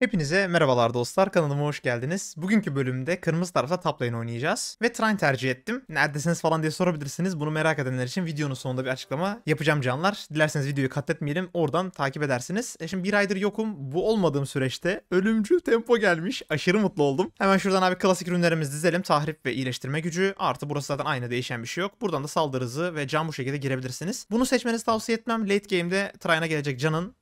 Hepinize merhabalar dostlar kanalıma hoş geldiniz. Bugünkü bölümde kırmızı tarafta top lane oynayacağız. Ve Trine tercih ettim. Neredesiniz falan diye sorabilirsiniz. Bunu merak edenler için videonun sonunda bir açıklama yapacağım canlar. Dilerseniz videoyu katletmeyelim oradan takip edersiniz. E şimdi bir aydır yokum. Bu olmadığım süreçte ölümcül tempo gelmiş. Aşırı mutlu oldum. Hemen şuradan abi klasik ürünlerimizi dizelim. Tahrip ve iyileştirme gücü. Artı burası zaten aynı değişen bir şey yok. Buradan da saldırı hızı ve can bu şekilde girebilirsiniz. Bunu seçmenizi tavsiye etmem. Late game'de Trine'a gelecek canın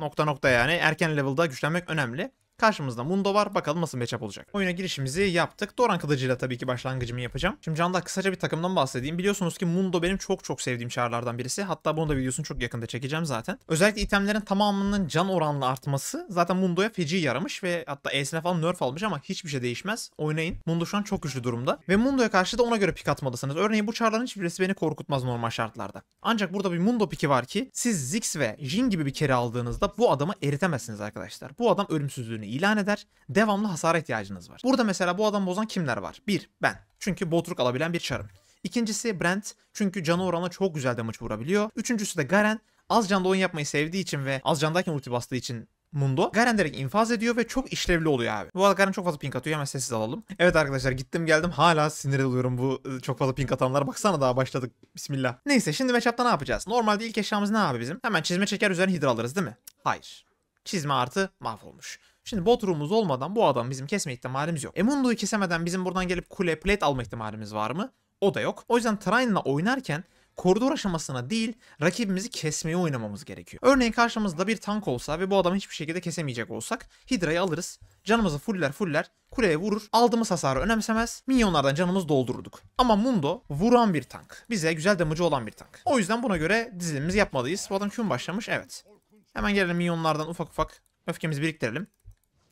Nokta nokta yani. Erken level'da güçlenmek önemli. Karşımızda Mundo var. Bakalım nasıl matchup olacak. Oyuna girişimizi yaptık. Doran kılıcıyla tabii ki başlangıcımı yapacağım. Şimdi Can'da kısaca bir takımdan bahsedeyim. Biliyorsunuz ki Mundo benim çok çok sevdiğim çarlardan birisi. Hatta bunun da videosunu çok yakında çekeceğim zaten. Özellikle itemlerin tamamının can oranlı artması zaten Mundo'ya feci yaramış ve hatta E'sine falan nerf almış ama hiçbir şey değişmez. Oynayın. Mundo şu an çok güçlü durumda. Ve Mundo'ya karşı da ona göre pik atmalısınız. Örneğin bu çarların hiçbirisi beni korkutmaz normal şartlarda. Ancak burada bir Mundo piki var ki siz Ziggs ve Jin gibi bir kere aldığınızda bu adamı eritemezsiniz arkadaşlar. Bu adam ölümsüzlüğünü ilan eder devamlı hasara ihtiyacınız var. Burada mesela bu adam bozan kimler var? Bir, ben. Çünkü botruk alabilen bir çarım. İkincisi Brent. Çünkü canı oranla çok güzel damage vurabiliyor. Üçüncüsü de Garen. Az canda oyun yapmayı sevdiği için ve az candayken ulti bastığı için Mundo. Garen direkt infaz ediyor ve çok işlevli oluyor abi. Bu arada Garen çok fazla pink atıyor hemen sessiz alalım. Evet arkadaşlar gittim geldim hala sinir oluyorum bu ıı, çok fazla pink atanlara. Baksana daha başladık. Bismillah. Neyse şimdi matchup'ta ne yapacağız? Normalde ilk eşyamız ne abi bizim? Hemen çizme çeker üzerine hidra alırız değil mi? Hayır. Çizme artı mahvolmuş. Şimdi bot room'umuz olmadan bu adam bizim kesme ihtimalimiz yok. Emundo'yu kesemeden bizim buradan gelip kule plate alma ihtimalimiz var mı? O da yok. O yüzden Trine'la oynarken koridor aşamasına değil rakibimizi kesmeye oynamamız gerekiyor. Örneğin karşımızda bir tank olsa ve bu adamı hiçbir şekilde kesemeyecek olsak Hydra'yı alırız. Canımızı fuller fuller kuleye vurur. Aldığımız hasarı önemsemez. Minyonlardan canımızı doldururduk. Ama Mundo vuran bir tank. Bize güzel damage'ı olan bir tank. O yüzden buna göre dizilimimizi yapmalıyız. Bu adam Q'un başlamış evet. Hemen gelelim minyonlardan ufak ufak öfkemizi biriktirelim.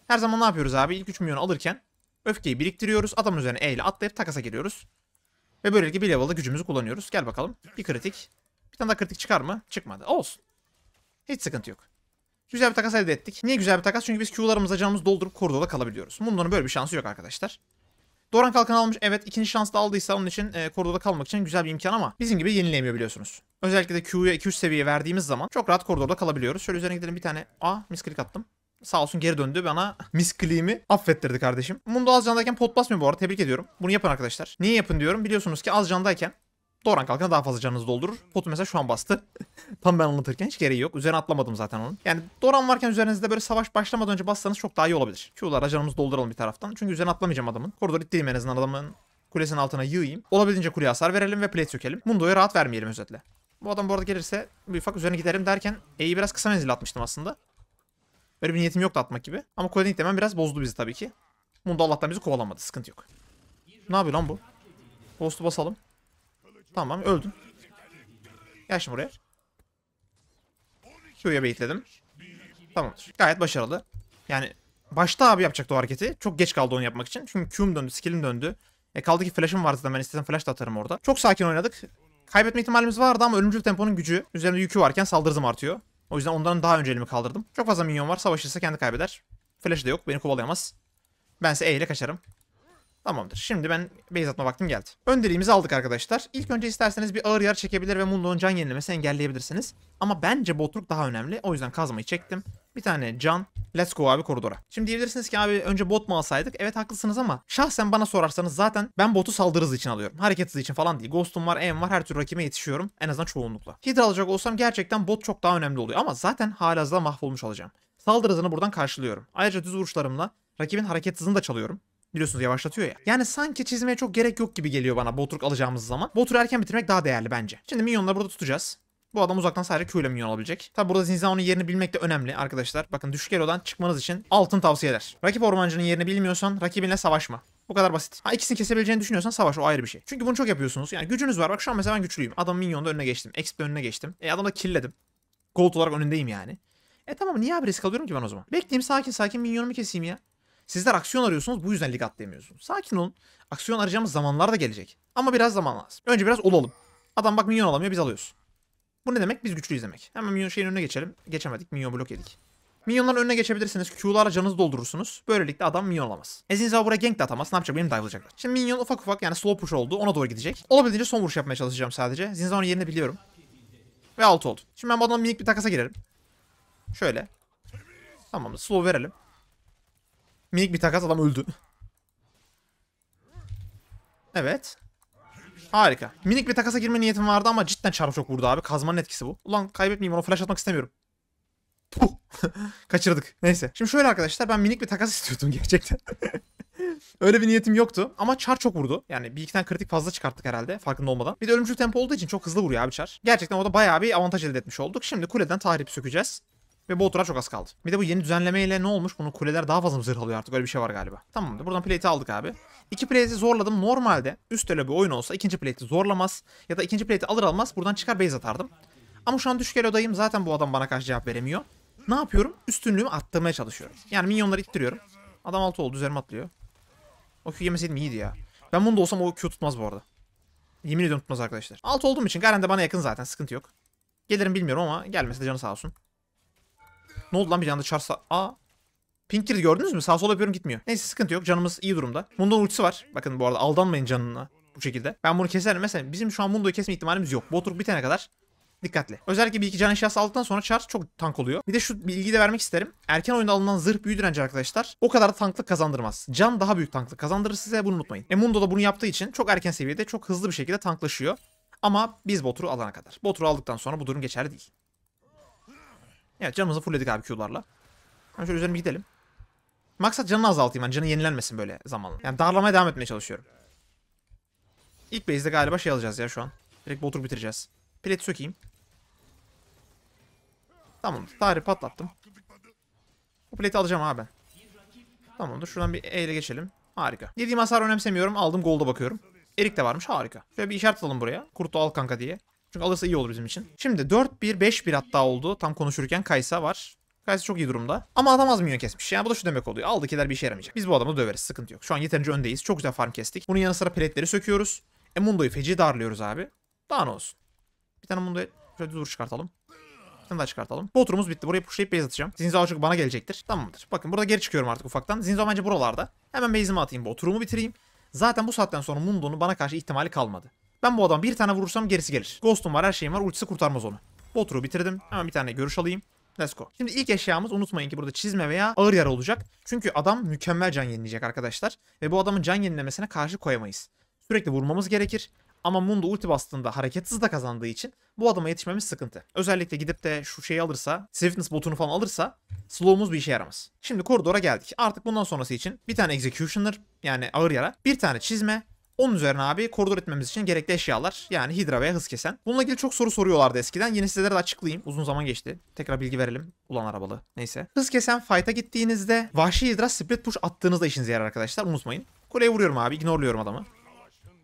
Her zaman ne yapıyoruz abi? İlk 3 milyon alırken öfkeyi biriktiriyoruz. Adamın üzerine E ile atlayıp takasa giriyoruz. Ve böylelikle bir level'da gücümüzü kullanıyoruz. Gel bakalım. Bir kritik. Bir tane daha kritik çıkar mı? Çıkmadı. Olsun. Hiç sıkıntı yok. Güzel bir takas elde ettik. Niye güzel bir takas? Çünkü biz Q'larımızla canımızı doldurup koridorda kalabiliyoruz. Mundo'nun böyle bir şansı yok arkadaşlar. Doran kalkan almış. Evet ikinci şans da aldıysa onun için e, koridorda kalmak için güzel bir imkan ama bizim gibi yenileyemiyor biliyorsunuz. Özellikle de Q'ya 2-3 seviye verdiğimiz zaman çok rahat koridorda kalabiliyoruz. Şöyle üzerine gidelim bir tane. Aa misklik attım. Sağ olsun geri döndü bana miskliğimi affettirdi kardeşim. Mundo az candayken pot basmıyor bu arada tebrik ediyorum. Bunu yapın arkadaşlar. Niye yapın diyorum biliyorsunuz ki az candayken Doran kalkana daha fazla canınızı doldurur. Potu mesela şu an bastı. Tam ben anlatırken hiç gereği yok. Üzerine atlamadım zaten onun. Yani Doran varken üzerinizde böyle savaş başlamadan önce bassanız çok daha iyi olabilir. Q'lara canımızı dolduralım bir taraftan. Çünkü üzerine atlamayacağım adamın. Koridor ittireyim en azından adamın kulesinin altına yığayım. Olabildiğince kuleye hasar verelim ve plate sökelim. Mundo'ya rahat vermeyelim özetle. Bu adam bu arada gelirse bir ufak üzerine giderim derken E'yi biraz kısa menzil atmıştım aslında. Böyle bir niyetim yoktu atmak gibi. Ama kuleden itlemem biraz bozdu bizi tabii ki. Mundo Allah'tan bizi kovalamadı. Sıkıntı yok. Ne yapıyor lan bu? Ghost'u basalım. Tamam öldün. Gel şimdi buraya. Q'ya baitledim. Tamamdır. Gayet başarılı. Yani başta abi yapacaktı o hareketi. Çok geç kaldı onu yapmak için. Çünkü Q'm döndü, skill'im döndü. E kaldı ki flash'ım vardı zaten ben istesem flash da atarım orada. Çok sakin oynadık. Kaybetme ihtimalimiz vardı ama ölümcül temponun gücü üzerinde yükü varken saldırı hızım artıyor. O yüzden ondan daha önce elimi kaldırdım. Çok fazla minyon var. Savaşırsa kendi kaybeder. Flash de yok. Beni kovalayamaz. Bense E ile kaçarım. Tamamdır. Şimdi ben base atma vaktim geldi. Öndeliğimizi aldık arkadaşlar. İlk önce isterseniz bir ağır yer çekebilir ve Mundo'nun can yenilemesini engelleyebilirsiniz. Ama bence botluk daha önemli. O yüzden kazmayı çektim. Bir tane can. Let's go abi koridora. Şimdi diyebilirsiniz ki abi önce bot mu alsaydık? Evet haklısınız ama şahsen bana sorarsanız zaten ben botu saldırı için alıyorum. Hareket hızı için falan değil. Ghost'um var, E'm var. Her türlü rakibe yetişiyorum. En azından çoğunlukla. Hidra alacak olsam gerçekten bot çok daha önemli oluyor. Ama zaten halihazırda mahvolmuş olacağım. Saldırı hızını buradan karşılıyorum. Ayrıca düz vuruşlarımla rakibin hareket hızını da çalıyorum. Biliyorsunuz yavaşlatıyor ya. Yani sanki çizmeye çok gerek yok gibi geliyor bana Botruk alacağımız zaman. Botruk'u erken bitirmek daha değerli bence. Şimdi minyonları burada tutacağız. Bu adam uzaktan sadece Q ile minyon alabilecek. Tabi burada Zinzano'nun yerini bilmek de önemli arkadaşlar. Bakın düşük elodan çıkmanız için altın tavsiyeler. Rakip ormancının yerini bilmiyorsan rakibinle savaşma. Bu kadar basit. Ha ikisini kesebileceğini düşünüyorsan savaş o ayrı bir şey. Çünkü bunu çok yapıyorsunuz. Yani gücünüz var. Bak şu an mesela ben güçlüyüm. Adam minyonda önüne geçtim. Exp önüne geçtim. E adamı da killledim. Gold olarak önündeyim yani. E tamam niye abi risk alıyorum ki ben o zaman? Bekleyeyim sakin sakin minyonumu keseyim ya. Sizler aksiyon arıyorsunuz bu yüzden lig atlayamıyorsunuz. Sakin olun. Aksiyon arayacağımız zamanlar da gelecek. Ama biraz zaman lazım. Önce biraz olalım. Adam bak minyon alamıyor biz alıyoruz. Bu ne demek? Biz güçlüyüz demek. Hemen minyon şeyin önüne geçelim. Geçemedik. Minyon blok yedik. Minyonların önüne geçebilirsiniz. Q'larla canınızı doldurursunuz. Böylelikle adam minyon alamaz. Ezinza buraya gank de atamaz. Ne yapacak? Benim dive'layacaklar. Şimdi minyon ufak ufak yani slow push oldu. Ona doğru gidecek. Olabildiğince son vuruş yapmaya çalışacağım sadece. Zinza'nın yerini biliyorum. Ve alt oldu. Şimdi ben bu adamla minik bir takasa girerim. Şöyle. Tamam slow verelim. Minik bir takas adam öldü. Evet. Harika. Minik bir takasa girme niyetim vardı ama cidden çarpı çok vurdu abi. Kazmanın etkisi bu. Ulan kaybetmeyeyim onu flash atmak istemiyorum. Puh. Kaçırdık. Neyse. Şimdi şöyle arkadaşlar ben minik bir takas istiyordum gerçekten. Öyle bir niyetim yoktu ama çar çok vurdu. Yani bir iki tane kritik fazla çıkarttık herhalde farkında olmadan. Bir de ölümcül tempo olduğu için çok hızlı vuruyor abi çar. Gerçekten orada bayağı bir avantaj elde etmiş olduk. Şimdi kuleden tahrip sökeceğiz. Ve Boltur'a çok az kaldı. Bir de bu yeni düzenlemeyle ne olmuş? Bunun kuleler daha fazla mı zırh alıyor artık? Öyle bir şey var galiba. Tamamdır. Buradan plate'i aldık abi. İki plate'i zorladım. Normalde üst bir oyun olsa ikinci plate'i zorlamaz. Ya da ikinci plate'i alır almaz buradan çıkar base atardım. Ama şu an düşük elodayım. Zaten bu adam bana karşı cevap veremiyor. Ne yapıyorum? Üstünlüğümü attırmaya çalışıyorum. Yani minyonları ittiriyorum. Adam altı oldu. Üzerime atlıyor. O Q yemeseydim iyiydi ya. Ben bunda olsam o Q tutmaz bu arada. Yemin ediyorum tutmaz arkadaşlar. Alt olduğum için Garen de bana yakın zaten. Sıkıntı yok. Gelirim bilmiyorum ama gelmesi de canı sağ olsun. Ne oldu lan bir anda çarsa... Aa. Pink girdi gördünüz mü? Sağ sola yapıyorum gitmiyor. Neyse sıkıntı yok. Canımız iyi durumda. Mundo'nun ultisi var. Bakın bu arada aldanmayın canına. Bu şekilde. Ben bunu keserim. Mesela bizim şu an Mundo'yu kesme ihtimalimiz yok. Boturuk bitene kadar dikkatli. Özellikle bir iki can eşyası aldıktan sonra Char çok tank oluyor. Bir de şu bilgiyi de vermek isterim. Erken oyunda alınan zırh büyü direnci arkadaşlar o kadar da tanklık kazandırmaz. Can daha büyük tanklık kazandırır size bunu unutmayın. E Mundo da bunu yaptığı için çok erken seviyede çok hızlı bir şekilde tanklaşıyor. Ama biz Botur'u alana kadar. Botur'u aldıktan sonra bu durum geçerli değil. Evet canımızı fullledik abi Q'larla. Hemen şöyle üzerine gidelim. Maksat canını azaltayım. Yani canı yenilenmesin böyle zamanla. Yani darlamaya devam etmeye çalışıyorum. İlk base'de galiba şey alacağız ya şu an. Direkt Botur bitireceğiz. Plate sökeyim. Tamamdır. Tarih patlattım. Bu plate'i alacağım abi ben. Tamamdır. Şuradan bir E ile geçelim. Harika. Yediğim hasar önemsemiyorum. Aldım gold'a bakıyorum. Erik de varmış. Harika. Şöyle bir işaret alalım buraya. Kurtu al kanka diye. Çünkü alırsa iyi olur bizim için. Şimdi 4-1, 5-1 hatta oldu. Tam konuşurken Kaysa var. Kaysa çok iyi durumda. Ama adam az minyon kesmiş. Yani bu da şu demek oluyor. Aldıkiler bir işe yaramayacak. Biz bu adamı döveriz. Sıkıntı yok. Şu an yeterince öndeyiz. Çok güzel farm kestik. Bunun yanı sıra peletleri söküyoruz. E Mundo'yu feci darlıyoruz abi. Daha ne olsun. Bir tane Mundo'ya şöyle dur çıkartalım. Bir tane daha çıkartalım. Bu bitti. Buraya pushlayıp base atacağım. Zinzo çünkü bana gelecektir. Tamamdır. Bakın burada geri çıkıyorum artık ufaktan. Zinzo bence buralarda. Hemen base'imi atayım. Bu bitireyim. Zaten bu saatten sonra Mundo'nun bana karşı ihtimali kalmadı. Ben bu adam bir tane vurursam gerisi gelir. Ghost'um var her şeyim var. Ultisi kurtarmaz onu. Bu oturu bitirdim. Hemen bir tane görüş alayım. Let's go. Şimdi ilk eşyamız unutmayın ki burada çizme veya ağır yara olacak. Çünkü adam mükemmel can yenileyecek arkadaşlar. Ve bu adamın can yenilemesine karşı koyamayız. Sürekli vurmamız gerekir. Ama Mundo ulti bastığında hareket hızı da kazandığı için bu adama yetişmemiz sıkıntı. Özellikle gidip de şu şeyi alırsa, Swiftness botunu falan alırsa slow'umuz bir işe yaramaz. Şimdi koridora geldik. Artık bundan sonrası için bir tane Executioner yani ağır yara, bir tane çizme, onun üzerine abi koridor etmemiz için gerekli eşyalar yani hidra veya hız kesen. Bununla ilgili çok soru soruyorlardı eskiden. Yeni sizlere de açıklayayım. Uzun zaman geçti. Tekrar bilgi verelim. Ulan arabalı. Neyse. Hız kesen fight'a gittiğinizde vahşi hidra split push attığınızda işinize yarar arkadaşlar. Unutmayın. Kuleye vuruyorum abi. Ignorluyorum adamı.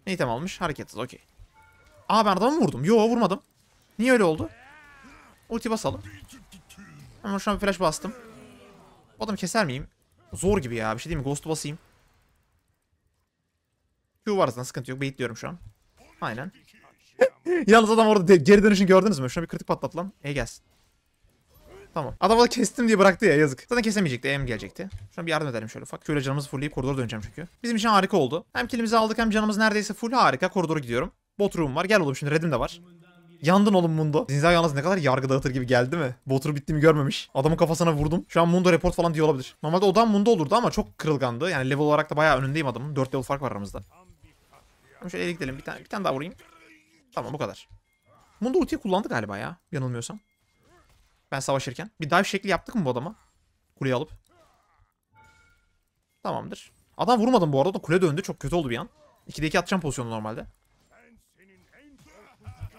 Ne item almış? Hareket hız. Okey. Aa ben adamı mı vurdum? Yo vurmadım. Niye öyle oldu? Ulti basalım. Ama şu an flash bastım. Adamı keser miyim? Zor gibi ya. Bir şey değil mi? Ghost'u basayım. Q var zaten sıkıntı yok. Baitliyorum şu an. Aynen. Yalnız adam orada geri dönüşünü gördünüz mü? Şuna bir kritik patlat lan. E gelsin. Tamam. Adam da kestim diye bıraktı ya yazık. Zaten kesemeyecekti. E mi gelecekti? Şuna bir yardım edelim şöyle ufak. Şöyle canımızı fullleyip koridora döneceğim çünkü. Bizim için harika oldu. Hem kilimizi aldık hem canımız neredeyse full harika. Koridora gidiyorum. Bot room var. Gel oğlum şimdi red'im de var. Yandın oğlum Mundo. Zinza yalnız ne kadar yargı dağıtır gibi geldi mi? Botur bittiğimi görmemiş. Adamın kafasına vurdum. Şu an Mundo report falan diyor olabilir. Normalde odam Mundo olurdu ama çok kırılgandı. Yani level olarak da bayağı önündeyim adamın. 4 level fark var aramızda. Şöyle gidelim. Bir tane, bir tane daha vurayım. Tamam bu kadar. Mundo ultiyi kullandı galiba ya. Yanılmıyorsam. Ben savaşırken. Bir dive şekli yaptık mı bu adama? Kuleyi alıp. Tamamdır. Adam vurmadım bu arada. Da kule döndü. Çok kötü oldu bir an. 2'de 2 atacağım pozisyonu normalde.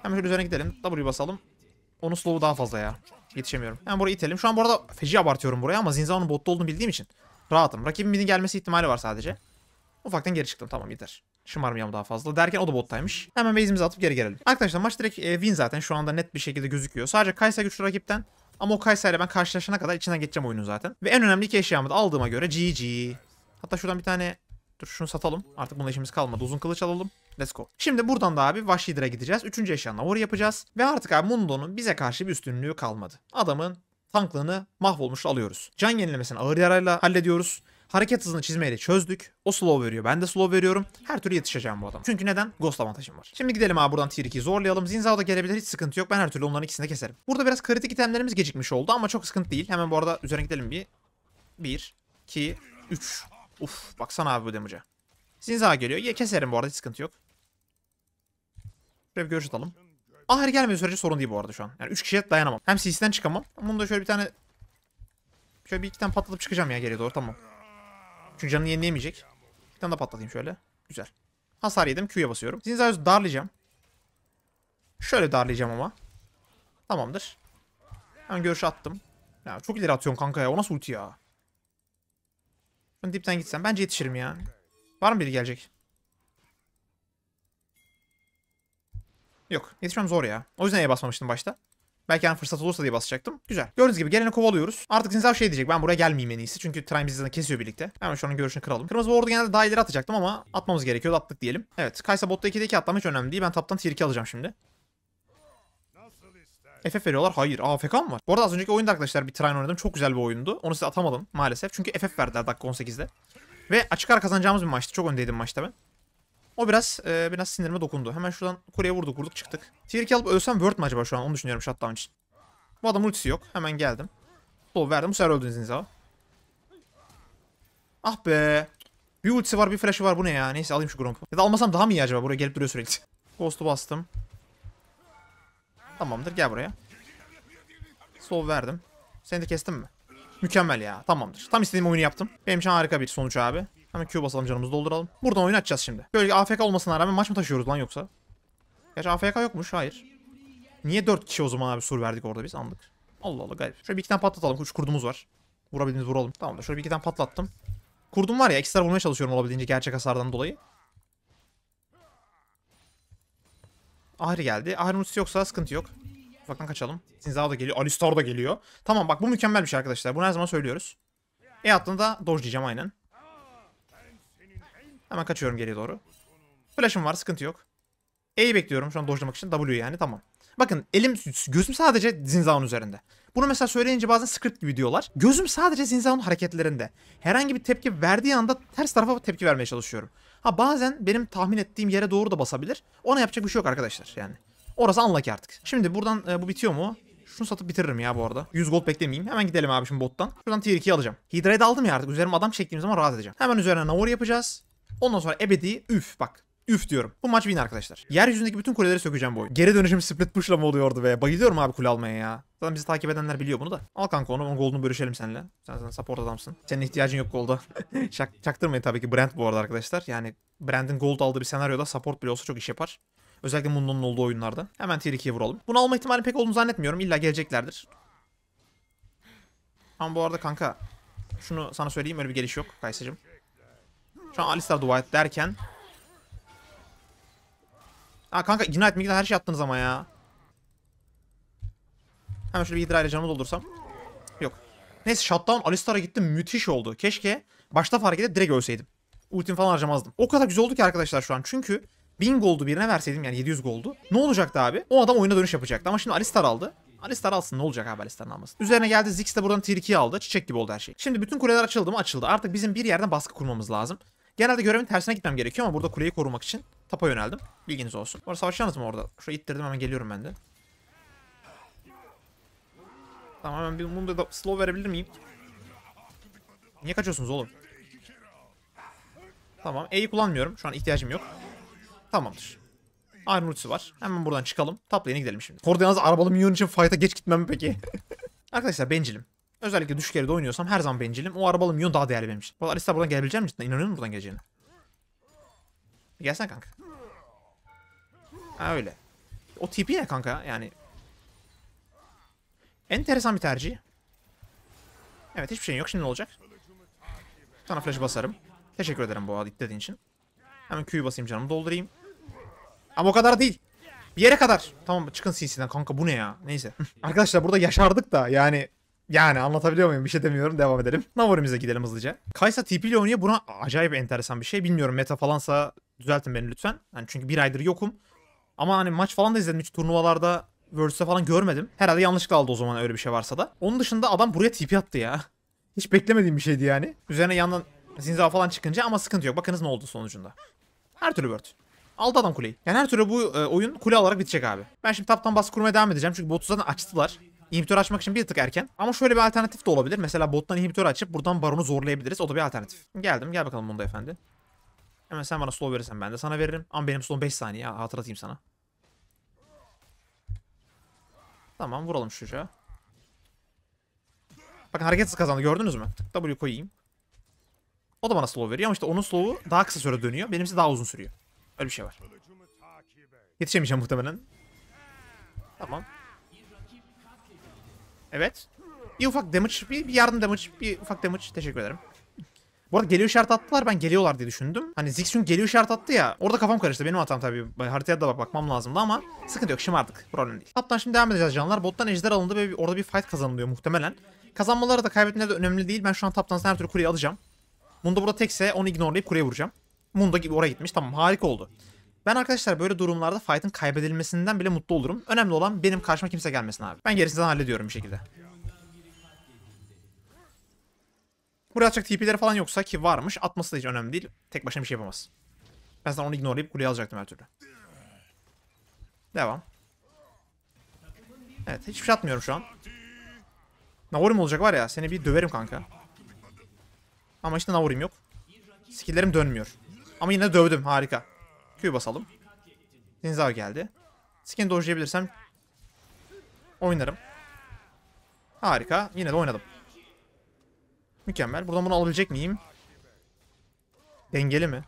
Hemen şöyle üzerine gidelim. W basalım. Onun slow'u daha fazla ya. Yetişemiyorum. Hemen burayı itelim. Şu an bu arada feci abartıyorum buraya ama Zinza'nın botta olduğunu bildiğim için rahatım. Rakibin midin gelmesi ihtimali var sadece. Ufaktan geri çıktım. Tamam yeter. Şımarmayalım daha fazla. Derken o da bottaymış. Hemen base'imizi atıp geri gelelim. Arkadaşlar maç direkt e, win zaten. Şu anda net bir şekilde gözüküyor. Sadece Kaysa güçlü rakipten. Ama o Kaysa ile ben karşılaşana kadar içinden geçeceğim oyunu zaten. Ve en önemli iki eşyamı da aldığıma göre GG. Hatta şuradan bir tane Dur şunu satalım. Artık bununla işimiz kalmadı. Uzun kılıç alalım. Let's go. Şimdi buradan da abi Vahşidir'e gideceğiz. Üçüncü eşya Navori yapacağız. Ve artık abi Mundo'nun bize karşı bir üstünlüğü kalmadı. Adamın tanklığını mahvolmuş alıyoruz. Can yenilemesini ağır yarayla hallediyoruz. Hareket hızını çizmeyle çözdük. O slow veriyor. Ben de slow veriyorum. Her türlü yetişeceğim bu adam. Çünkü neden? Ghost avantajım var. Şimdi gidelim abi buradan tier 2'yi zorlayalım. Zinzao da gelebilir. Hiç sıkıntı yok. Ben her türlü onların ikisini keserim. Burada biraz kritik itemlerimiz gecikmiş oldu ama çok sıkıntı değil. Hemen bu arada üzerine gidelim bir. 1, 2, 3. Uf baksana abi bu damage'a. Zinza geliyor. Ya keserim bu arada hiç sıkıntı yok. Şöyle bir görüş atalım. Ahir gelmediği sürece sorun değil bu arada şu an. Yani 3 kişiye dayanamam. Hem CC'den çıkamam. Bunu da şöyle bir tane... Şöyle bir iki tane patlatıp çıkacağım ya geriye doğru tamam. Çünkü canını yenileyemeyecek. Bir tane de patlatayım şöyle. Güzel. Hasar yedim. Q'ya basıyorum. Zinza'yı darlayacağım. Şöyle darlayacağım ama. Tamamdır. Hemen görüş attım. Ya çok ileri atıyorsun kanka ya. O nasıl ulti ya? Ben dipten gitsem. Bence yetişirim ya. Var mı biri gelecek? Yok. Yetişmem zor ya. O yüzden E'ye basmamıştım başta. Belki yani fırsat olursa diye basacaktım. Güzel. Gördüğünüz gibi geleni kovalıyoruz. Artık Zinzav şey diyecek. Ben buraya gelmeyeyim en iyisi. Çünkü Trine bizi kesiyor birlikte. Hemen şu an görüşünü kıralım. Kırmızı ordu genelde daha ileri atacaktım ama atmamız gerekiyordu. Attık diyelim. Evet. Kaysa botta 2'de 2 atlam hiç önemli değil. Ben taptan tier 2 alacağım şimdi. FF veriyorlar. Hayır. AFK mı var? Bu arada az önceki oyunda arkadaşlar bir Trine oynadım. Çok güzel bir oyundu. Onu size atamadım maalesef. Çünkü FF verdiler dakika 18'de. Ve açık ara kazanacağımız bir maçtı. Çok öndeydim maçta ben. O biraz e, biraz sinirime dokundu. Hemen şuradan kuleye vurduk vurduk çıktık. Tier 2 alıp ölsem Word mü acaba şu an? Onu düşünüyorum shutdown için. Bu adam ultisi yok. Hemen geldim. Sol verdim. Bu sefer öldünüz Zinza. Ah be. Bir ultisi var bir flash'ı var. Bu ne ya? Neyse alayım şu Gromp'u. Ya da almasam daha mı iyi acaba? Buraya gelip duruyor sürekli. Ghost'u bastım. Tamamdır gel buraya. Sol verdim. Seni de kestim mi? Mükemmel ya. Tamamdır. Tam istediğim oyunu yaptım. Benim için harika bir sonuç abi. Hemen Q basalım canımızı dolduralım. Buradan oyun açacağız şimdi. Böyle AFK olmasına rağmen maç mı taşıyoruz lan yoksa? Gerçi AFK yokmuş. Hayır. Niye 4 kişi o zaman abi sur verdik orada biz andık. Allah Allah garip. Şöyle bir iki tane patlatalım. Üç kurdumuz var. Vurabildiğimiz vuralım. Tamamdır. Şöyle bir iki tane patlattım. Kurdum var ya ekstra vurmaya çalışıyorum olabildiğince gerçek hasardan dolayı. Ahri geldi. Ahri'nin ultisi yoksa sıkıntı yok. Ufaktan kaçalım. Zinzao da geliyor. Alistar da geliyor. Tamam bak bu mükemmel bir şey arkadaşlar. Bunu her zaman söylüyoruz. E attığında dodge'layacağım aynen. Hemen kaçıyorum geriye doğru. Flash'ım var sıkıntı yok. E'yi bekliyorum şu an dodge'lamak için. W yani tamam. Bakın elim gözüm sadece Zinzao'nun üzerinde. Bunu mesela söyleyince bazen script gibi diyorlar. Gözüm sadece Zinzao'nun hareketlerinde. Herhangi bir tepki verdiği anda ters tarafa tepki vermeye çalışıyorum. Ha bazen benim tahmin ettiğim yere doğru da basabilir. Ona yapacak bir şey yok arkadaşlar yani. Orası unlucky artık. Şimdi buradan e, bu bitiyor mu? Şunu satıp bitiririm ya bu arada. 100 gold beklemeyeyim. Hemen gidelim abi şimdi bottan. Şuradan tier 2'yi alacağım. Hydra'yı aldım ya artık. Üzerime adam çektiğim zaman rahat edeceğim. Hemen üzerine Navor yapacağız. Ondan sonra ebedi üf bak. Üf diyorum. Bu maç win arkadaşlar. Yeryüzündeki bütün kuleleri sökeceğim bu oyun. Geri dönüşüm split push'la mı oluyordu be? Bayılıyorum abi kule almaya ya. Zaten bizi takip edenler biliyor bunu da. Al kanka onu. Onun gold'unu bölüşelim seninle. Sen sen support adamsın. Senin ihtiyacın yok gold'a. Çak, çaktırmayın tabii ki Brand bu arada arkadaşlar. Yani Brand'in gold aldığı bir senaryoda support bile olsa çok iş yapar. Özellikle Mundo'nun olduğu oyunlarda. Hemen tier 2'ye vuralım. Bunu alma ihtimali pek olduğunu zannetmiyorum. İlla geleceklerdir. Ama bu arada kanka şunu sana söyleyeyim öyle bir geliş yok Kaysacığım. Şu an Alistar dua et derken Ha kanka Ignite Ignite her şey attınız ama ya. Hemen şöyle bir Hydra ile canımı doldursam. Yok. Neyse Shutdown Alistar'a gittim müthiş oldu. Keşke başta fark edip direkt ölseydim. Ultim falan harcamazdım. O kadar güzel oldu ki arkadaşlar şu an. Çünkü 1000 gold'u birine verseydim yani 700 gold'u. Ne olacaktı abi? O adam oyuna dönüş yapacaktı. Ama şimdi Alistar aldı. Alistar alsın ne olacak abi Alistar'ın almasın. Üzerine geldi Ziggs de buradan tier 2'yi aldı. Çiçek gibi oldu her şey. Şimdi bütün kuleler açıldı mı? Açıldı. Artık bizim bir yerden baskı kurmamız lazım. Genelde görevin tersine gitmem gerekiyor ama burada kuleyi korumak için tapa yöneldim. Bilginiz olsun. Orada savaşacağınız mı orada? Şurayı ittirdim hemen geliyorum ben de. Tamam hemen bir bunu da slow verebilir miyim? Niye kaçıyorsunuz oğlum? Tamam E'yi kullanmıyorum. Şu an ihtiyacım yok. Tamamdır. Iron ultisi var. Hemen buradan çıkalım. Top gidelim şimdi. Orada yalnız arabalı minyon için fight'a geç gitmem peki? Arkadaşlar bencilim. Özellikle düşük yerde oynuyorsam her zaman bencilim. O arabalı minyon daha değerli benim için. Bu Alistar buradan gelebilecek mi cidden? İnanıyor musun buradan geleceğine? Gelsene kanka. Ha öyle. O tipi ne kanka yani? Enteresan bir tercih. Evet hiçbir şeyin yok. Şimdi ne olacak? Sana flash basarım. Teşekkür ederim bu arada dediğin için. Hemen Q'yu basayım canımı doldurayım. Ama o kadar değil. Bir yere kadar. Tamam çıkın CC'den kanka bu ne ya? Neyse. Arkadaşlar burada yaşardık da yani yani anlatabiliyor muyum? Bir şey demiyorum. Devam edelim. Navorimize gidelim hızlıca. Kaysa TP ile oynuyor. Buna acayip enteresan bir şey. Bilmiyorum meta falansa düzeltin beni lütfen. Yani çünkü bir aydır yokum. Ama hani maç falan da izledim. Hiç turnuvalarda Worlds'te falan görmedim. Herhalde yanlışlıkla aldı o zaman öyle bir şey varsa da. Onun dışında adam buraya TP attı ya. Hiç beklemediğim bir şeydi yani. Üzerine yandan Zinza falan çıkınca ama sıkıntı yok. Bakınız ne oldu sonucunda. Her türlü word. Aldı adam kuleyi. Yani her türlü bu e, oyun kule alarak bitecek abi. Ben şimdi taptan baskı kurmaya devam edeceğim. Çünkü botu zaten açtılar. İnhibitör açmak için bir tık erken. Ama şöyle bir alternatif de olabilir. Mesela bottan inhibitör açıp buradan baronu zorlayabiliriz. O da bir alternatif. Geldim. Gel bakalım Mundo Efendi. Hemen sen bana slow verirsen ben de sana veririm. Ama benim slow'um 5 saniye. Hatırlatayım sana. Tamam vuralım şu çocuğa. Bakın hareketsiz kazandı gördünüz mü? Tık W koyayım. O da bana slow veriyor ama işte onun slow'u daha kısa süre dönüyor. Benimsi daha uzun sürüyor. Öyle bir şey var. Yetişemeyeceğim muhtemelen. Tamam. Evet. Bir ufak damage, bir, bir yardım damage, bir ufak damage. Teşekkür ederim. Bu arada geliyor şart attılar ben geliyorlar diye düşündüm. Hani Ziggs geliyor şart attı ya. Orada kafam karıştı. Benim hatam tabii. Haritaya da bak bakmam lazımdı ama sıkıntı yok şımardık. Problem değil. Toptan şimdi devam edeceğiz canlar. Bottan ejder alındı ve orada bir fight kazanılıyor muhtemelen. Kazanmaları da kaybetmeleri de önemli değil. Ben şu an taptan her türlü kuleyi alacağım. Mundo burada tekse onu ignorelayıp kuleye vuracağım. Mundo gibi oraya gitmiş. Tamam harika oldu. Ben arkadaşlar böyle durumlarda fight'ın kaybedilmesinden bile mutlu olurum. Önemli olan benim karşıma kimse gelmesin abi. Ben gerisini hallediyorum bir şekilde. Buraya atacak TP'leri falan yoksa ki varmış. Atması da hiç önemli değil. Tek başına bir şey yapamaz. Ben zaten onu ignorelayıp kuleye alacaktım her türlü. Devam. Evet hiçbir şey atmıyorum şu an. Navorim olacak var ya seni bir döverim kanka. Ama işte Navorim yok. Skill'lerim dönmüyor. Ama yine dövdüm harika. Q basalım. Zinzao geldi. Skin dojlayabilirsem oynarım. Harika. Yine de oynadım. Mükemmel. Buradan bunu alabilecek miyim? Dengeli mi?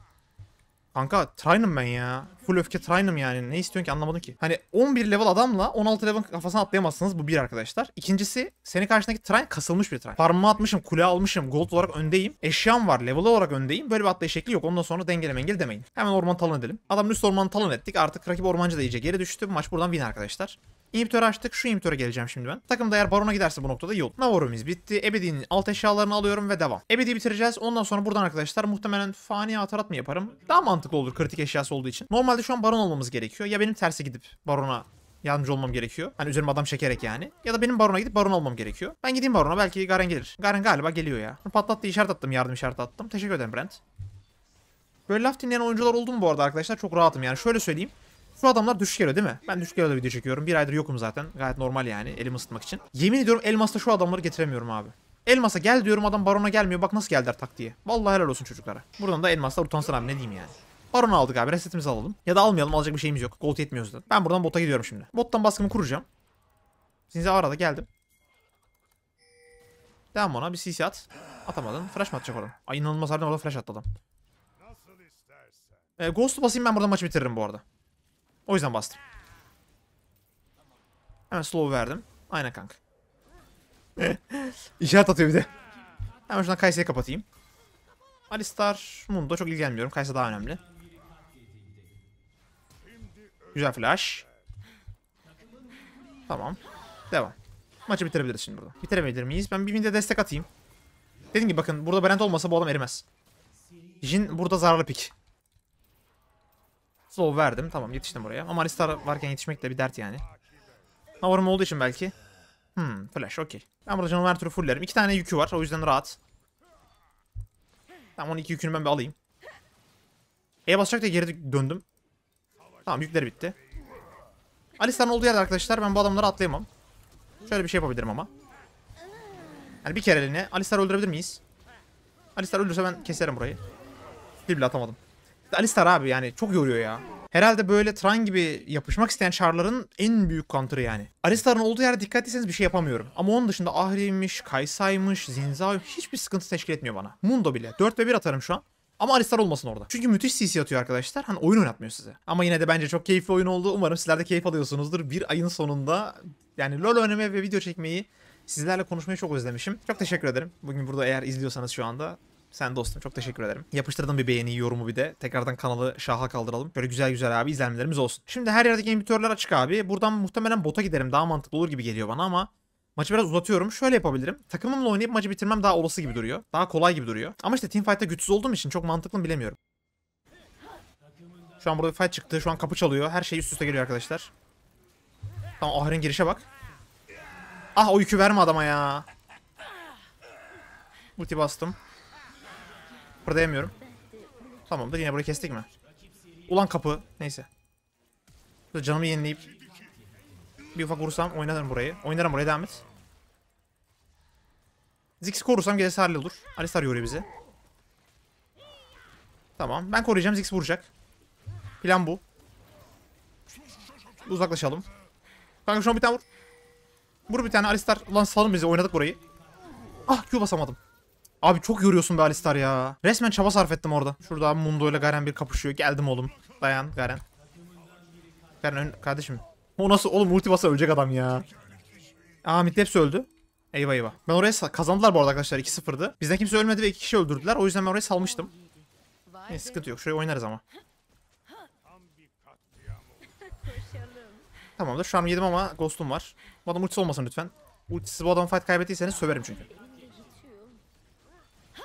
Kanka Tryn'ım ben ya. Full öfke Tryn'ım yani. Ne istiyorsun ki anlamadım ki. Hani 11 level adamla 16 level kafasına atlayamazsınız. Bu bir arkadaşlar. İkincisi senin karşındaki Tryn kasılmış bir Tryn. Farmımı atmışım, kule almışım, gold olarak öndeyim. Eşyam var, level olarak öndeyim. Böyle bir atlayış şekli yok. Ondan sonra dengele mengel demeyin. Hemen orman talan edelim. Adamın üst ormanı talan ettik. Artık rakip ormancı da iyice geri düştü. Bu maç buradan win arkadaşlar. İnhibitörü açtık. Şu inhibitöre geleceğim şimdi ben. Takım da eğer barona giderse bu noktada iyi olur. Navorumuz bitti. Ebedi'nin alt eşyalarını alıyorum ve devam. Ebedi'yi bitireceğiz. Ondan sonra buradan arkadaşlar muhtemelen fani atarat mı yaparım? Daha mantıklı olur kritik eşyası olduğu için. Normalde şu an baron olmamız gerekiyor. Ya benim tersi gidip barona yardımcı olmam gerekiyor. Hani üzerime adam çekerek yani. Ya da benim barona gidip baron almam gerekiyor. Ben gideyim barona belki Garen gelir. Garen galiba geliyor ya. Patlattı işaret attım yardım işareti attım. Teşekkür ederim Brent. Böyle laf dinleyen oyuncular oldu mu bu arada arkadaşlar? Çok rahatım yani. Şöyle söyleyeyim. Şu adamlar düşük geliyor değil mi? Ben düşük geliyor video çekiyorum. Bir aydır yokum zaten. Gayet normal yani. Elimi ısıtmak için. Yemin ediyorum Elmas'ta şu adamları getiremiyorum abi. Elmas'a gel diyorum adam Baron'a gelmiyor. Bak nasıl geldiler tak diye. Vallahi helal olsun çocuklara. Buradan da Elmas'ta utansın abi ne diyeyim yani. Baron'u aldık abi. Resetimizi alalım. Ya da almayalım. Alacak bir şeyimiz yok. Gold yetmiyor zaten. Ben buradan bota gidiyorum şimdi. Bottan baskımı kuracağım. Zinzi arada geldim. Devam ona. Bir CC at. Atamadın. Flash mı atacak oradan? Ay inanılmaz harbiden orada flash attı adam. E, Ghost'u basayım ben burada maçı bitiririm bu arada. O yüzden bastım. Hemen slow verdim. Aynen kanka. İşaret atıyor bir de. Hemen şuradan Kayse'yi kapatayım. Alistar Mundo çok ilgilenmiyorum. Kayse daha önemli. Güzel flash. Tamam. Devam. Maçı bitirebiliriz şimdi burada. Bitirebilir miyiz? Ben bir minde destek atayım. Dediğim gibi bakın burada Brent olmasa bu adam erimez. Jin burada zararlı pik. Slow verdim. Tamam yetiştim buraya. Ama Alistar varken yetişmek de bir dert yani. Navarum olduğu için belki. Hmm flash okey. Ben burada canım her türlü fulllerim. İki tane yükü var o yüzden rahat. Tamam onun iki yükünü ben bir alayım. E'ye basacak diye geri döndüm. Tamam yükleri bitti. Alistar'ın olduğu yerde arkadaşlar ben bu adamları atlayamam. Şöyle bir şey yapabilirim ama. Yani bir kereliğine Alistar'ı öldürebilir miyiz? Alistar ölürse ben keserim burayı. Bir bile atamadım. Alistar abi yani çok yoruyor ya. Herhalde böyle Tran gibi yapışmak isteyen çarların en büyük counter'ı yani. Alistar'ın olduğu yerde dikkat etseniz bir şey yapamıyorum. Ama onun dışında Ahri'ymiş, Kaysa'ymış, Zinzao hiçbir sıkıntı teşkil etmiyor bana. Mundo bile. 4 ve 1 atarım şu an. Ama Alistar olmasın orada. Çünkü müthiş CC atıyor arkadaşlar. Hani oyun oynatmıyor size. Ama yine de bence çok keyifli oyun oldu. Umarım sizler de keyif alıyorsunuzdur. Bir ayın sonunda yani LoL oynamayı ve video çekmeyi sizlerle konuşmayı çok özlemişim. Çok teşekkür ederim. Bugün burada eğer izliyorsanız şu anda sen dostum çok teşekkür ederim. Yapıştırdım bir beğeni, yorumu bir de. Tekrardan kanalı şaha kaldıralım. Böyle güzel güzel abi izlenmelerimiz olsun. Şimdi her yerdeki inhibitörler açık abi. Buradan muhtemelen bota giderim. Daha mantıklı olur gibi geliyor bana ama Maçı biraz uzatıyorum. Şöyle yapabilirim. Takımımla oynayıp maçı bitirmem daha olası gibi duruyor. Daha kolay gibi duruyor. Ama işte teamfight'ta güçsüz olduğum için çok mantıklı mı bilemiyorum. Şu an burada bir fight çıktı. Şu an kapı çalıyor. Her şey üst üste geliyor arkadaşlar. Tamam Ahir'in girişe bak. Ah o yükü verme adama ya. Ulti bastım. Fırlayamıyorum. Tamamdır yine burayı kestik mi? Ulan kapı. Neyse. Şurada canımı yenileyip Bir ufak vurursam oynarım burayı. Oynarım buraya devam et. Ziggs'i korursam gerisi hallolur. Alistar yoruyor bizi. Tamam. Ben koruyacağım. Ziggs vuracak. Plan bu. Uzaklaşalım. Kanka şuna bir tane vur. Vur bir tane Alistar. Ulan salın bizi. Oynadık burayı. Ah Q basamadım. Abi çok yoruyorsun be Alistar ya. Resmen çaba sarf ettim orada. Şurada Mundo ile Garen bir kapışıyor. Geldim oğlum. Dayan Garen. Garen ön... kardeşim. O nasıl oğlum ulti basa ölecek adam ya. Aa hepsi öldü. Eyvah eyvah. Ben oraya kazandılar bu arada arkadaşlar 2-0'dı. Bizden kimse ölmedi ve 2 kişi öldürdüler. O yüzden ben orayı salmıştım. Neyse sıkıntı yok. Şuraya oynarız ama. Tamamdır. Şu an yedim ama ghost'um var. Bu adam ultisi olmasın lütfen. Ultisiz bu adam fight kaybettiyseniz söverim çünkü.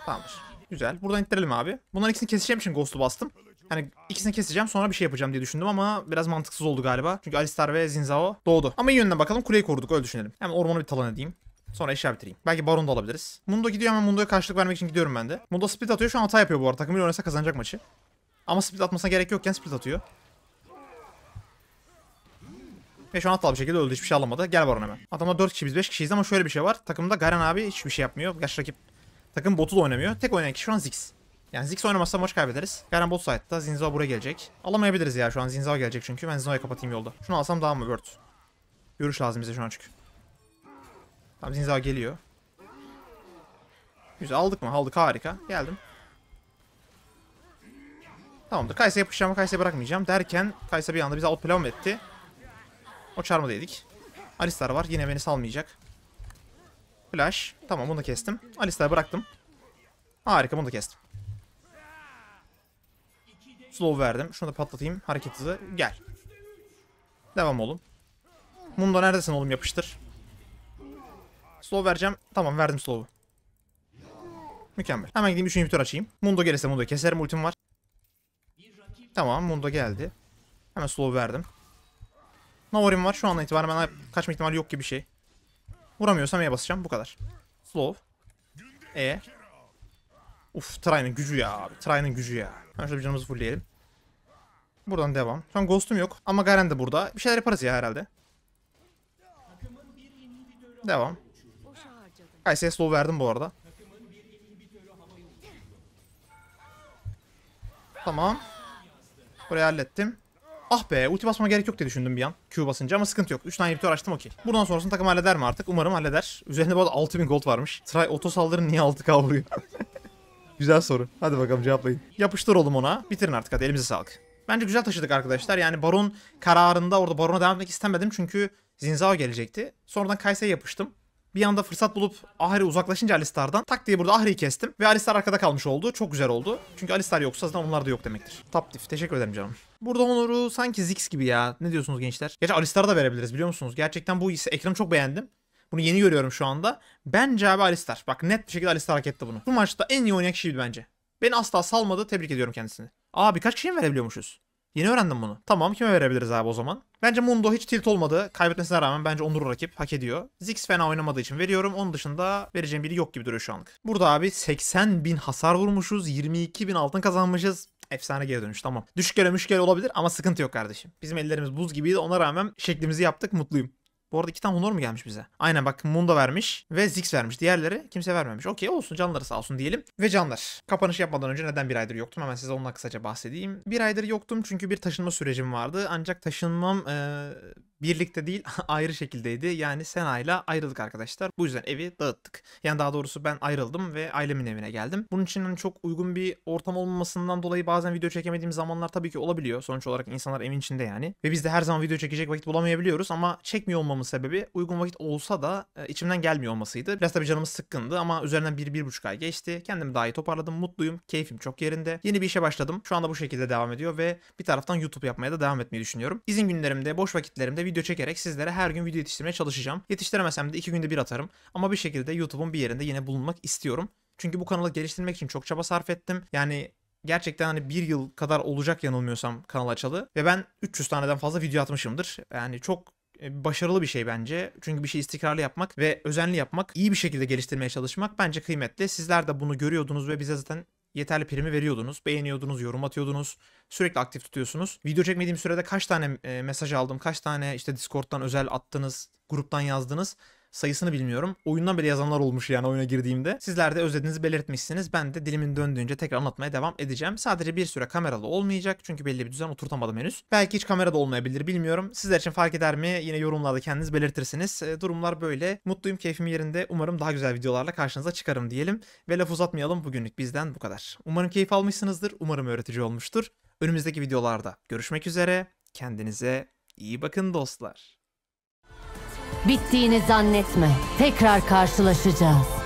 Tamamdır. Güzel. Buradan ittirelim abi. Bunların ikisini keseceğim için ghost'u bastım. Hani ikisini keseceğim sonra bir şey yapacağım diye düşündüm ama biraz mantıksız oldu galiba. Çünkü Alistar ve Zinzao doğdu. Ama iyi yönüne bakalım. Kuleyi koruduk öyle düşünelim. Hemen ormanı bir talan edeyim. Sonra eşya bitireyim. Belki Baron da alabiliriz. Mundo gidiyor ama Mundo'ya karşılık vermek için gidiyorum ben de. Mundo split atıyor. Şu an hata yapıyor bu arada. Takımıyla oynasa kazanacak maçı. Ama split atmasına gerek yokken split atıyor. Ve şu an hatalı bir şekilde öldü. Hiçbir şey alamadı. Gel Baron hemen. Adamlar 4 kişi biz 5 kişiyiz ama şöyle bir şey var. Takımda Garen abi hiçbir şey yapmıyor. Gerçi rakip takım botu da oynamıyor. Tek oynayan kişi şu an Ziggs. Yani Ziggs oynamazsa maç kaybederiz. Garen bot side'da. Zinzao buraya gelecek. Alamayabiliriz ya şu an. Zinzao gelecek çünkü. Ben Zinzao'yu kapatayım yolda. Şunu alsam daha mı Word? Görüş lazım bize şu an çünkü. Tamam Zinzao geliyor. Güzel aldık mı? Aldık harika. Geldim. Tamamdır. Kaysa yapışacağım ama Kaysa'yı bırakmayacağım. Derken Kaysa bir anda bize outplay etti. O çarmı dedik. Alistar var. Yine beni salmayacak. Flash. Tamam bunu da kestim. Alistar'ı bıraktım. Harika bunu da kestim. Slow verdim. Şunu da patlatayım. Hareket hızı. Gel. Devam oğlum. Mundo neredesin oğlum yapıştır. Slow vereceğim. Tamam verdim slow'u. Mükemmel. Hemen gideyim 3. inhibitor açayım. Mundo gelirse Mundo'yu keserim. Ultim var. Tamam Mundo geldi. Hemen slow verdim. Navorim var. Şu andan itibaren bana kaçma ihtimali yok gibi bir şey. Vuramıyorsam E'ye basacağım. Bu kadar. Slow. E. Uf Tray'ın gücü ya abi. Tray'ın gücü ya. Hemen şöyle bir canımızı fullleyelim. Buradan devam. Şu an Ghost'um yok. Ama Garen de burada. Bir şeyler yaparız ya herhalde. Devam. Kayseri'ye slow verdim bu arada. Tamam. Burayı hallettim. Ah be ulti basmama gerek yok diye düşündüm bir an. Q basınca ama sıkıntı yok. 3 tane inhibitor açtım okey. Buradan sonrasını takım halleder mi artık? Umarım halleder. Üzerinde bu arada 6000 gold varmış. Try oto saldırı niye 6k vuruyor? güzel soru. Hadi bakalım cevaplayın. Yapıştır oğlum ona. Bitirin artık hadi elimize sağlık. Bence güzel taşıdık arkadaşlar. Yani Baron kararında orada Baron'a devam etmek istemedim çünkü Zinzao gelecekti. Sonradan Kayseri'ye yapıştım. Bir anda fırsat bulup Ahri uzaklaşınca Alistar'dan tak diye burada Ahri'yi kestim. Ve Alistar arkada kalmış oldu. Çok güzel oldu. Çünkü Alistar yoksa zaten onlar da yok demektir. Top diff. Teşekkür ederim canım. Burada Honor'u sanki Ziggs gibi ya. Ne diyorsunuz gençler? Gerçi Alistar'a da verebiliriz biliyor musunuz? Gerçekten bu ekranı çok beğendim. Bunu yeni görüyorum şu anda. Bence abi Alistar. Bak net bir şekilde Alistar hak etti bunu. Bu maçta en iyi oynayan kişiydi bence. Beni asla salmadı. Tebrik ediyorum kendisini. Aa birkaç kişiye mi verebiliyormuşuz? Yeni öğrendim bunu. Tamam kime verebiliriz abi o zaman? Bence Mundo hiç tilt olmadı. Kaybetmesine rağmen bence onur rakip hak ediyor. Ziggs fena oynamadığı için veriyorum. Onun dışında vereceğim biri yok gibi duruyor şu anlık. Burada abi 80 bin hasar vurmuşuz. 22 bin altın kazanmışız. Efsane geri dönüş tamam. Düşük kere müşkere olabilir ama sıkıntı yok kardeşim. Bizim ellerimiz buz gibiydi ona rağmen şeklimizi yaptık mutluyum. Bu arada iki tane honor mu gelmiş bize? Aynen bak Mundo vermiş ve Ziggs vermiş. Diğerleri kimse vermemiş. Okey olsun canları sağ olsun diyelim. Ve canlar. Kapanış yapmadan önce neden bir aydır yoktum? Hemen size onunla kısaca bahsedeyim. Bir aydır yoktum çünkü bir taşınma sürecim vardı. Ancak taşınmam ee, birlikte değil ayrı şekildeydi. Yani Sena'yla ayrıldık arkadaşlar. Bu yüzden evi dağıttık. Yani daha doğrusu ben ayrıldım ve ailemin evine geldim. Bunun için hani çok uygun bir ortam olmamasından dolayı bazen video çekemediğim zamanlar tabii ki olabiliyor. Sonuç olarak insanlar evin içinde yani. Ve biz de her zaman video çekecek vakit bulamayabiliyoruz ama çekmiyor olmamın sebebi uygun vakit olsa da e, içimden gelmiyor olmasıydı. Biraz tabii canımız sıkkındı ama üzerinden bir, bir buçuk ay geçti. Kendimi daha iyi toparladım. Mutluyum. Keyfim çok yerinde. Yeni bir işe başladım. Şu anda bu şekilde devam ediyor ve bir taraftan YouTube yapmaya da devam etmeyi düşünüyorum. İzin günlerimde, boş vakitlerimde video çekerek sizlere her gün video yetiştirmeye çalışacağım. Yetiştiremesem de iki günde bir atarım. Ama bir şekilde YouTube'un bir yerinde yine bulunmak istiyorum. Çünkü bu kanalı geliştirmek için çok çaba sarf ettim. Yani gerçekten hani bir yıl kadar olacak yanılmıyorsam kanal açalı. Ve ben 300 taneden fazla video atmışımdır. Yani çok başarılı bir şey bence. Çünkü bir şey istikrarlı yapmak ve özenli yapmak, iyi bir şekilde geliştirmeye çalışmak bence kıymetli. Sizler de bunu görüyordunuz ve bize zaten yeterli primi veriyordunuz. Beğeniyordunuz, yorum atıyordunuz. Sürekli aktif tutuyorsunuz. Video çekmediğim sürede kaç tane e, mesaj aldım, kaç tane işte Discord'dan özel attınız, gruptan yazdınız sayısını bilmiyorum. Oyundan bile yazanlar olmuş yani oyuna girdiğimde. Sizler de özlediğinizi belirtmişsiniz. Ben de dilimin döndüğünce tekrar anlatmaya devam edeceğim. Sadece bir süre kameralı olmayacak çünkü belli bir düzen oturtamadım henüz. Belki hiç kamerada olmayabilir bilmiyorum. Sizler için fark eder mi? Yine yorumlarda kendiniz belirtirsiniz. E, durumlar böyle. Mutluyum, keyfim yerinde. Umarım daha güzel videolarla karşınıza çıkarım diyelim. Ve laf uzatmayalım. Bugünlük bizden bu kadar. Umarım keyif almışsınızdır. Umarım öğretici olmuştur. Önümüzdeki videolarda görüşmek üzere. Kendinize iyi bakın dostlar. Bittiğini zannetme. Tekrar karşılaşacağız.